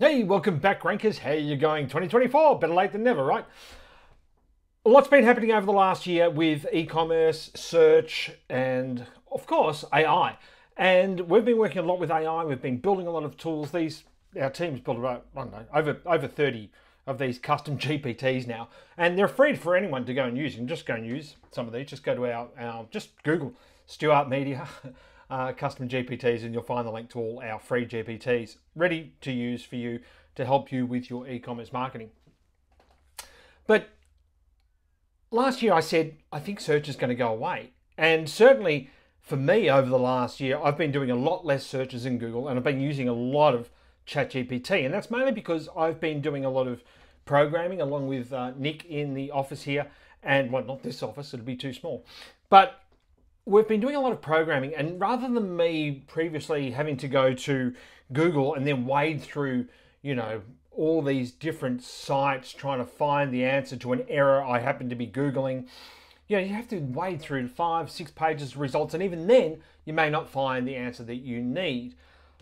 Hey, welcome back, Rankers. How you going? 2024, better late than never, right? A lot's been happening over the last year with e-commerce, search, and of course AI. And we've been working a lot with AI. We've been building a lot of tools. These our team's built about I don't know over over 30 of these custom GPTs now, and they're free for anyone to go and use. You can just go and use some of these. Just go to our, our just Google Stewart Media. uh, custom GPTs, and you'll find the link to all our free GPTs ready to use for you to help you with your e commerce marketing. But last year I said, I think search is going to go away. And certainly for me over the last year, I've been doing a lot less searches in Google and I've been using a lot of ChatGPT. And that's mainly because I've been doing a lot of programming along with uh, Nick in the office here. And well, not this office, it'd be too small. But we've been doing a lot of programming, and rather than me previously having to go to Google and then wade through, you know, all these different sites trying to find the answer to an error I happen to be Googling, you know, you have to wade through five, six pages of results, and even then, you may not find the answer that you need.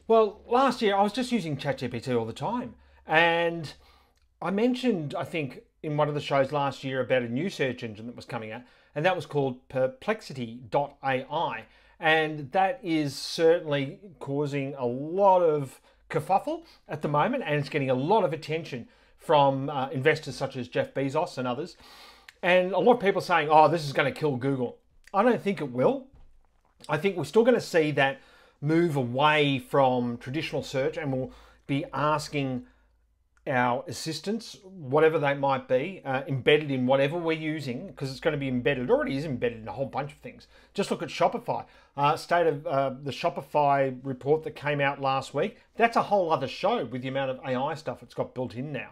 Well, last year I was just using ChatGPT all the time, and I mentioned, I think, in one of the shows last year about a new search engine that was coming out, and that was called perplexity.ai. And that is certainly causing a lot of kerfuffle at the moment, and it's getting a lot of attention from uh, investors such as Jeff Bezos and others. And a lot of people saying, oh, this is going to kill Google. I don't think it will. I think we're still going to see that move away from traditional search and we'll be asking our assistants, whatever they might be, uh, embedded in whatever we're using, because it's going to be embedded, it already is embedded in a whole bunch of things. Just look at Shopify. Uh, state of uh, the Shopify report that came out last week, that's a whole other show with the amount of AI stuff it's got built in now.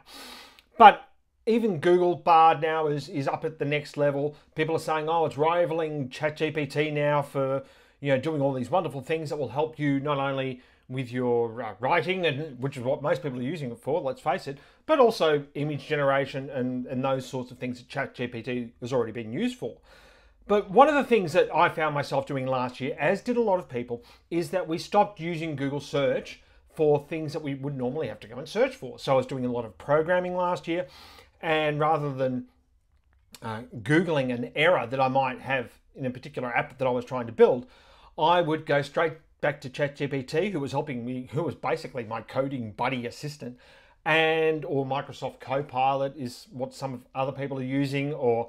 But even Google Bard now is, is up at the next level. People are saying, oh, it's rivaling ChatGPT now for you know doing all these wonderful things that will help you not only with your uh, writing, and which is what most people are using it for, let's face it, but also image generation and, and those sorts of things that ChatGPT has already been used for. But one of the things that I found myself doing last year, as did a lot of people, is that we stopped using Google search for things that we would normally have to go and search for. So I was doing a lot of programming last year, and rather than uh, Googling an error that I might have in a particular app that I was trying to build, I would go straight back to ChatGPT, who was helping me, who was basically my coding buddy assistant, and or Microsoft Copilot is what some other people are using, or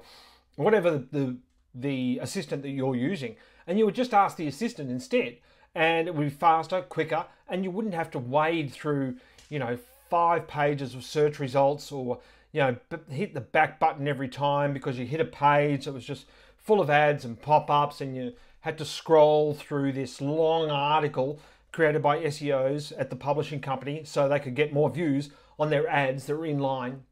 whatever the the assistant that you're using, and you would just ask the assistant instead, and it would be faster, quicker, and you wouldn't have to wade through, you know, five pages of search results or you know hit the back button every time because you hit a page that was just full of ads and pop-ups and you had to scroll through this long article created by SEOs at the publishing company so they could get more views on their ads that were in line.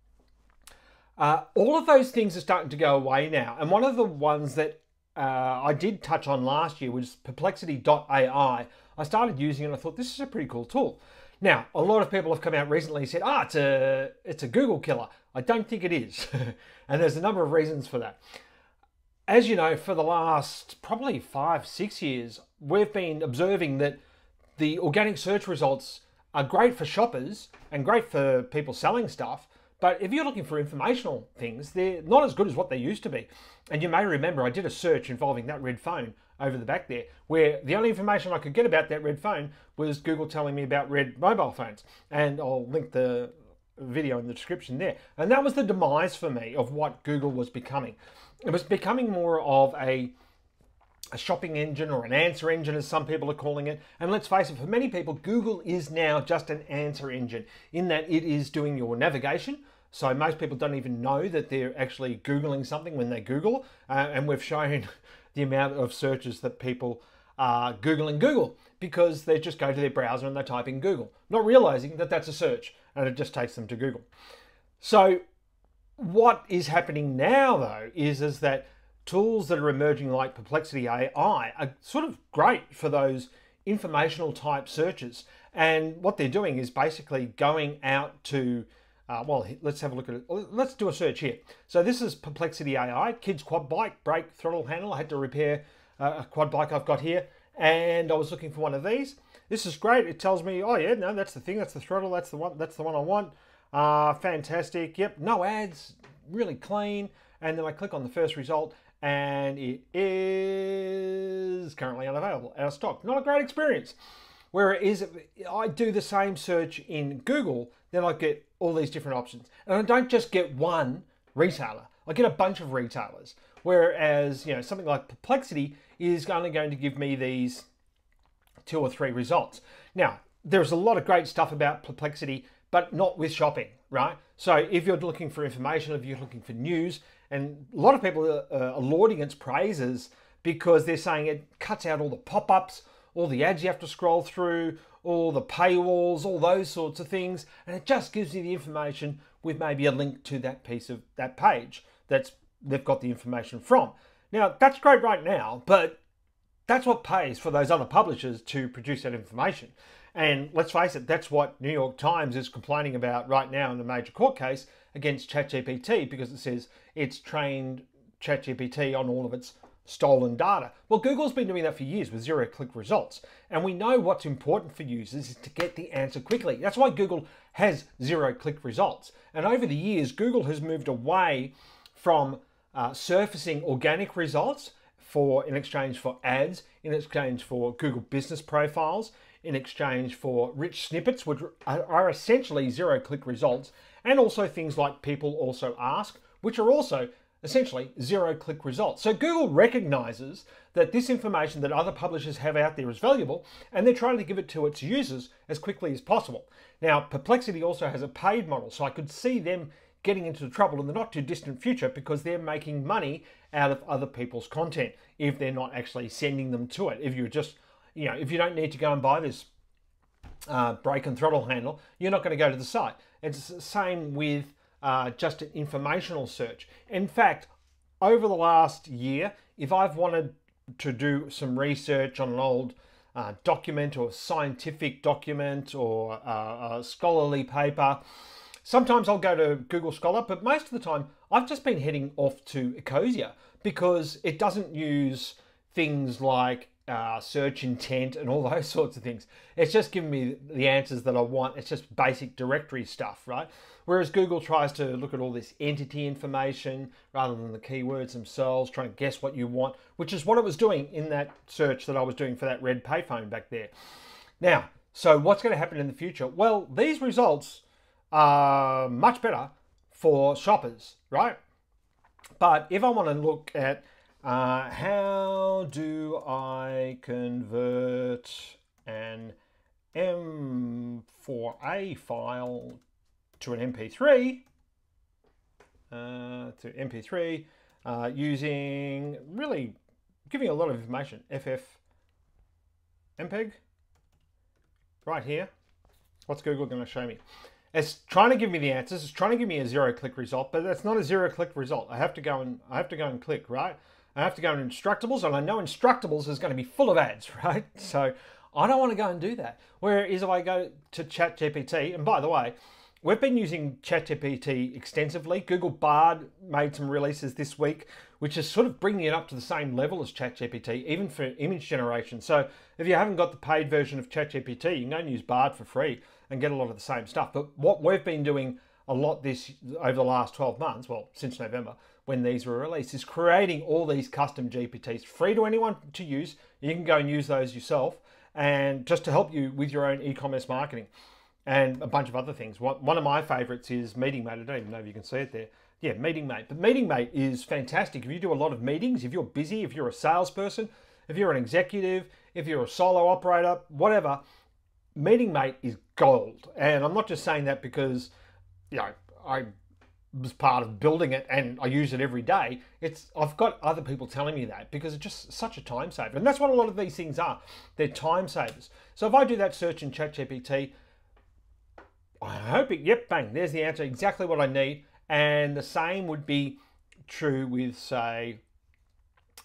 Uh, all of those things are starting to go away now. And one of the ones that uh, I did touch on last year was perplexity.ai. I started using it and I thought this is a pretty cool tool. Now, a lot of people have come out recently and said, ah, it's a, it's a Google killer. I don't think it is. and there's a number of reasons for that as you know, for the last probably five, six years, we've been observing that the organic search results are great for shoppers and great for people selling stuff. But if you're looking for informational things, they're not as good as what they used to be. And you may remember I did a search involving that red phone over the back there, where the only information I could get about that red phone was Google telling me about red mobile phones. And I'll link the video in the description there. And that was the demise for me of what Google was becoming it was becoming more of a a shopping engine or an answer engine, as some people are calling it. And let's face it, for many people, Google is now just an answer engine in that it is doing your navigation. So most people don't even know that they're actually Googling something when they Google. Uh, and we've shown the amount of searches that people are Googling Google because they just go to their browser and they type in Google, not realizing that that's a search and it just takes them to Google. So what is happening now, though, is, is that tools that are emerging like Perplexity AI are sort of great for those informational type searches. And what they're doing is basically going out to, uh, well, let's have a look at it. Let's do a search here. So this is Perplexity AI, kids quad bike, brake, throttle handle. I had to repair uh, a quad bike I've got here. And I was looking for one of these. this is great. It tells me, oh yeah, no, that's the thing, that's the throttle, that's the one, that's the one I want. Uh, fantastic. Yep, no ads, really clean. And then I click on the first result, and it is currently unavailable, out of stock. Not a great experience. Where it is, I do the same search in Google, then I get all these different options. And I don't just get one retailer, I get a bunch of retailers. Whereas, you know, something like Perplexity is only going to give me these two or three results. Now, there's a lot of great stuff about Perplexity, but not with shopping, right? So if you're looking for information, if you're looking for news, and a lot of people are, uh, are lauding its praises because they're saying it cuts out all the pop-ups, all the ads you have to scroll through, all the paywalls, all those sorts of things, and it just gives you the information with maybe a link to that piece of that page that's they've got the information from. Now, that's great right now, but that's what pays for those other publishers to produce that information. And let's face it, that's what New York Times is complaining about right now in a major court case against ChatGPT because it says it's trained ChatGPT on all of its stolen data. Well, Google's been doing that for years with zero click results. And we know what's important for users is to get the answer quickly. That's why Google has zero click results. And over the years, Google has moved away from uh, surfacing organic results for in exchange for ads, in exchange for Google business profiles, in exchange for rich snippets, which are essentially zero click results, and also things like people also ask, which are also essentially zero click results. So Google recognizes that this information that other publishers have out there is valuable and they're trying to give it to its users as quickly as possible. Now, Perplexity also has a paid model, so I could see them getting into trouble in the not too distant future because they're making money out of other people's content if they're not actually sending them to it. If you're just, you know, if you don't need to go and buy this uh, brake and throttle handle, you're not going to go to the site. It's the same with uh, just an informational search. In fact, over the last year, if I've wanted to do some research on an old uh, document or scientific document or uh, a scholarly paper, Sometimes I'll go to Google Scholar, but most of the time I've just been heading off to Ecosia because it doesn't use things like uh, search intent and all those sorts of things. It's just giving me the answers that I want. It's just basic directory stuff, right? Whereas Google tries to look at all this entity information rather than the keywords themselves, trying to guess what you want, which is what it was doing in that search that I was doing for that red payphone back there. Now, so what's going to happen in the future? Well, these results are much better for shoppers, right? But if I want to look at uh, how do I convert an M4A file to an MP3, uh, to MP3 uh, using really giving a lot of information, FF MPEG, right here. What's Google going to show me? It's trying to give me the answers. It's trying to give me a zero click result, but that's not a zero click result. I have to go and I have to go and click, right? I have to go in Instructables, and I know Instructables is going to be full of ads, right? So I don't want to go and do that. Whereas if I go to ChatGPT, and by the way, we've been using ChatGPT extensively. Google Bard made some releases this week, which is sort of bringing it up to the same level as ChatGPT, even for image generation. So if you haven't got the paid version of ChatGPT, you can go and use Bard for free and get a lot of the same stuff. But what we've been doing a lot this over the last 12 months, well, since November, when these were released, is creating all these custom GPTs free to anyone to use. You can go and use those yourself and just to help you with your own e-commerce marketing and a bunch of other things. One of my favorites is Meeting Mate. I don't even know if you can see it there. Yeah, Meeting Mate. But Meeting Mate is fantastic. If you do a lot of meetings, if you're busy, if you're a salesperson, if you're an executive, if you're a solo operator, whatever, Meeting Mate is gold. And I'm not just saying that because, you know, I was part of building it and I use it every day. It's I've got other people telling me that because it's just such a time saver. And that's what a lot of these things are. They're time savers. So if I do that search in ChatGPT, I hope it, yep, bang, there's the answer, exactly what I need. And the same would be true with, say,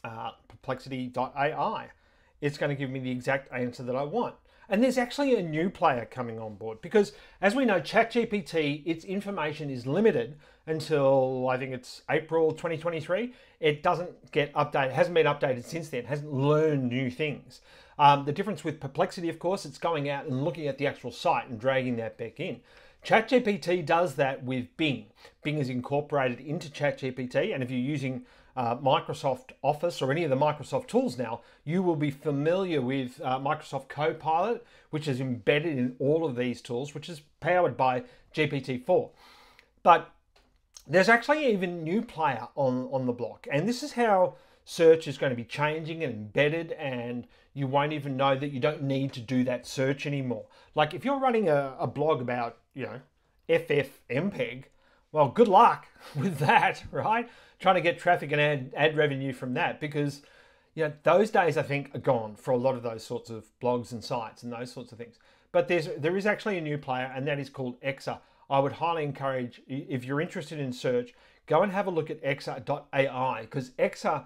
uh, perplexity.ai. It's going to give me the exact answer that I want. And there's actually a new player coming on board because, as we know, ChatGPT, its information is limited until I think it's April 2023. It doesn't get updated, hasn't been updated since then, hasn't learned new things. Um, the difference with Perplexity, of course, it's going out and looking at the actual site and dragging that back in. ChatGPT does that with Bing. Bing is incorporated into ChatGPT, and if you're using uh, Microsoft Office or any of the Microsoft tools now, you will be familiar with uh, Microsoft Copilot, which is embedded in all of these tools, which is powered by GPT-4. But there's actually even new player on, on the block, and this is how search is going to be changing and embedded and you won't even know that you don't need to do that search anymore. Like if you're running a, a blog about, you know, FFmpeg, well, good luck with that, right? Trying to get traffic and ad, ad revenue from that because, you know, those days I think are gone for a lot of those sorts of blogs and sites and those sorts of things. But there's there is actually a new player and that is called Exa. I would highly encourage if you're interested in search, go and have a look at Exa.ai because Exa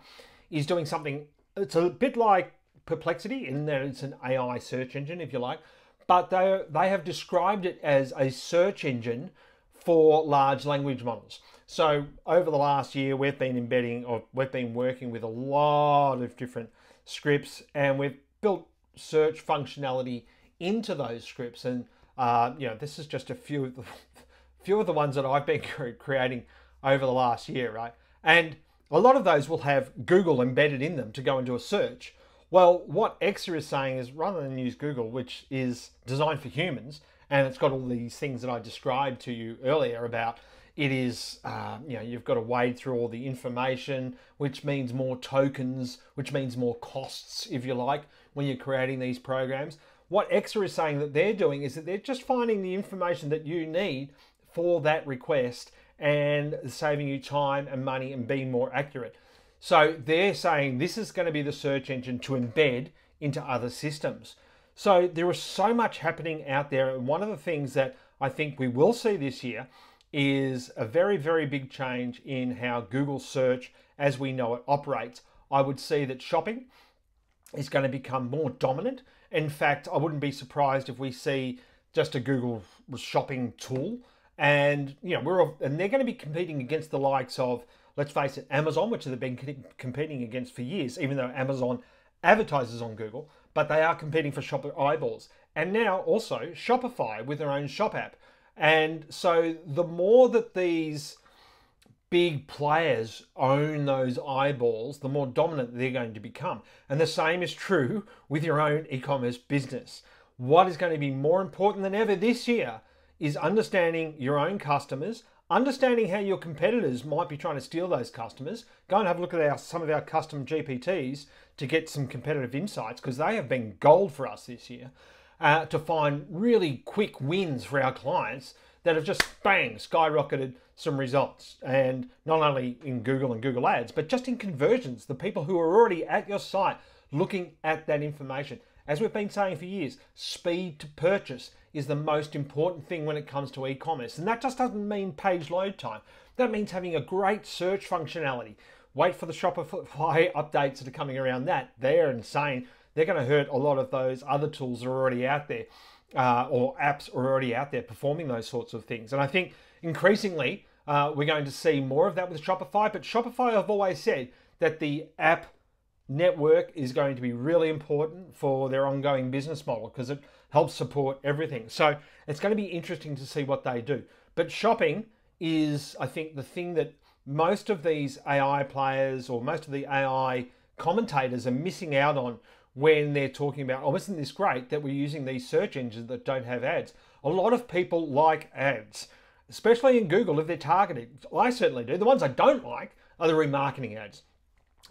is doing something. It's a bit like Perplexity in that it's an AI search engine, if you like, but they they have described it as a search engine for large language models. So over the last year, we've been embedding or we've been working with a lot of different scripts, and we've built search functionality into those scripts. And uh, you know, this is just a few of the few of the ones that I've been creating over the last year, right? And a lot of those will have Google embedded in them to go into a search. Well, what Exa is saying is rather than use Google, which is designed for humans, and it's got all these things that I described to you earlier about it is, uh, you know, you've got to wade through all the information, which means more tokens, which means more costs, if you like, when you're creating these programs. What Exa is saying that they're doing is that they're just finding the information that you need for that request and saving you time and money and being more accurate. So they're saying this is going to be the search engine to embed into other systems. So there is so much happening out there. And one of the things that I think we will see this year is a very, very big change in how Google search as we know it operates. I would see that shopping is going to become more dominant. In fact, I wouldn't be surprised if we see just a Google shopping tool and you know we're and they're going to be competing against the likes of let's face it Amazon which they've been competing against for years even though Amazon advertises on Google but they are competing for shopper eyeballs and now also Shopify with their own shop app and so the more that these big players own those eyeballs the more dominant they're going to become. And the same is true with your own e-commerce business. What is going to be more important than ever this year is understanding your own customers, understanding how your competitors might be trying to steal those customers. Go and have a look at our, some of our custom GPTs to get some competitive insights because they have been gold for us this year uh, to find really quick wins for our clients that have just bang skyrocketed some results and not only in Google and Google Ads but just in conversions the people who are already at your site looking at that information as we've been saying for years speed to purchase is the most important thing when it comes to e-commerce. And that just doesn't mean page load time. That means having a great search functionality. Wait for the Shopify updates that are coming around that. They're insane. They're going to hurt a lot of those other tools that are already out there uh, or apps are already out there performing those sorts of things. And I think increasingly uh, we're going to see more of that with Shopify. But Shopify, I've always said that the app network is going to be really important for their ongoing business model because it helps support everything. So it's going to be interesting to see what they do. But shopping is, I think, the thing that most of these AI players or most of the AI commentators are missing out on when they're talking about, oh, isn't this great that we're using these search engines that don't have ads? A lot of people like ads, especially in Google if they're targeted. I certainly do. The ones I don't like are the remarketing ads.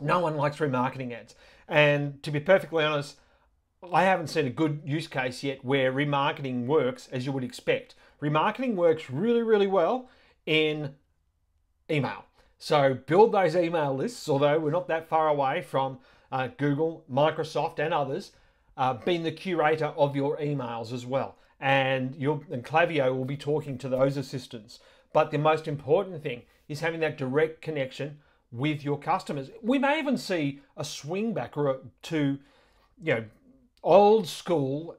No one likes remarketing ads. And to be perfectly honest, I haven't seen a good use case yet where remarketing works as you would expect. Remarketing works really, really well in email. So build those email lists, although we're not that far away from uh, Google, Microsoft, and others uh, being the curator of your emails as well. And, and Klaviyo will be talking to those assistants. But the most important thing is having that direct connection with your customers. We may even see a swing back to, you know, old school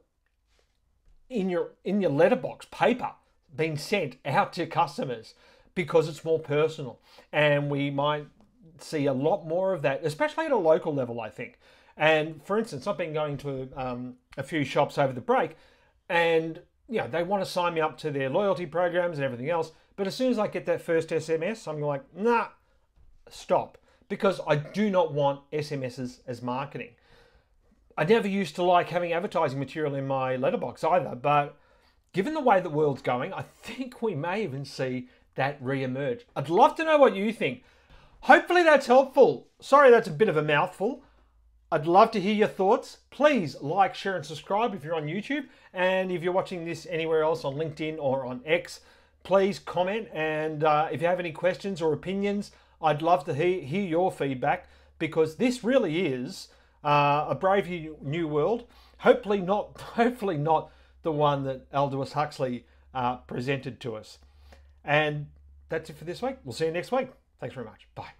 in your in your letterbox paper being sent out to customers because it's more personal, and we might see a lot more of that, especially at a local level. I think. And for instance, I've been going to um, a few shops over the break, and you know they want to sign me up to their loyalty programs and everything else. But as soon as I get that first SMS, I'm like, nah, stop, because I do not want SMSs as marketing. I never used to like having advertising material in my letterbox either, but given the way the world's going, I think we may even see that re-emerge. I'd love to know what you think. Hopefully that's helpful. Sorry that's a bit of a mouthful. I'd love to hear your thoughts. Please like, share, and subscribe if you're on YouTube. And if you're watching this anywhere else on LinkedIn or on X, please comment. And uh, if you have any questions or opinions, I'd love to hear, your feedback because this really is uh, a brave new world. Hopefully not. Hopefully not the one that Aldous Huxley uh, presented to us. And that's it for this week. We'll see you next week. Thanks very much. Bye.